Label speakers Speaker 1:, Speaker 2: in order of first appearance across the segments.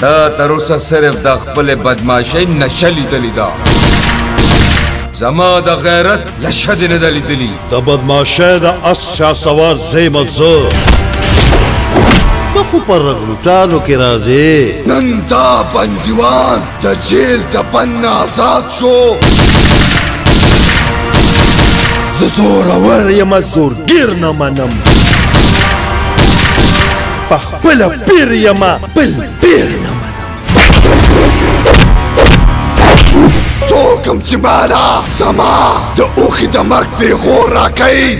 Speaker 1: تا تر اوسه صرف د خپل بدمعشۍ نشه لیدلې ده زما د غیرت لشه دې نه ده لیدلي
Speaker 2: د بدمعشۍ د اس شا سوار زیم زه ته خو په رګروټانو کې راځې
Speaker 3: نن دا بندیوان د جیل د بند نه آزاد شو
Speaker 2: زه زورور یم زورګیر نه منم په خپله پیر یم بل پیر نه منم
Speaker 3: څوک هم چې مالا زما د اوښي د مرګ پېغور راکوي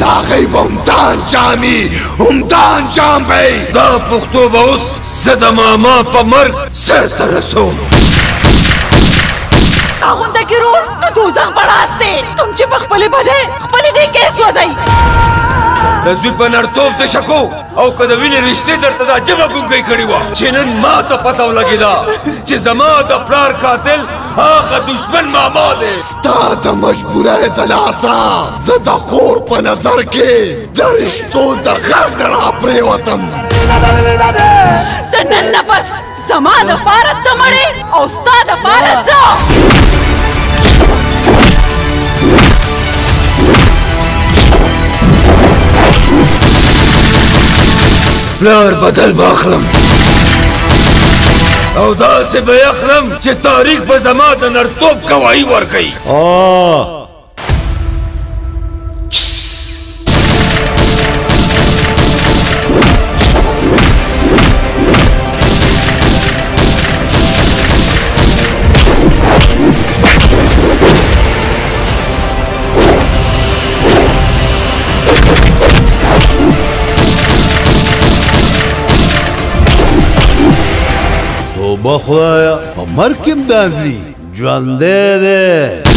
Speaker 3: دا غیب همدا انجامي همدا انجام به
Speaker 1: دا پښتو به اوس زه د ماما په مرګ سر ته رسوم
Speaker 4: اخونده کې رور د دوزخ بړاس دی تم چې په خپلې بدې خپلې دې کې سوځئ
Speaker 1: د زوی په نرتوب د شکو او که د وینې رشتې درته دا جبه ګونګۍ کړې وه چې نن ما ته پته ولګېده چې زما د پلار قاتل هغه دشمن ماما دی
Speaker 3: تا د مجبوره د لاسا زه د خور په نظر کې د رشتو د غر نه راپرېوتم
Speaker 4: د نن نه پس زما د پاره ته مړې او ستا د پاره زه
Speaker 1: پلار بدل باخلم او داسې به یې اخلم چې تاریخ به زما د نرتوب ګواهي ورکوي
Speaker 2: توبه خدایا په مرګ کې دادلی ژوندی دی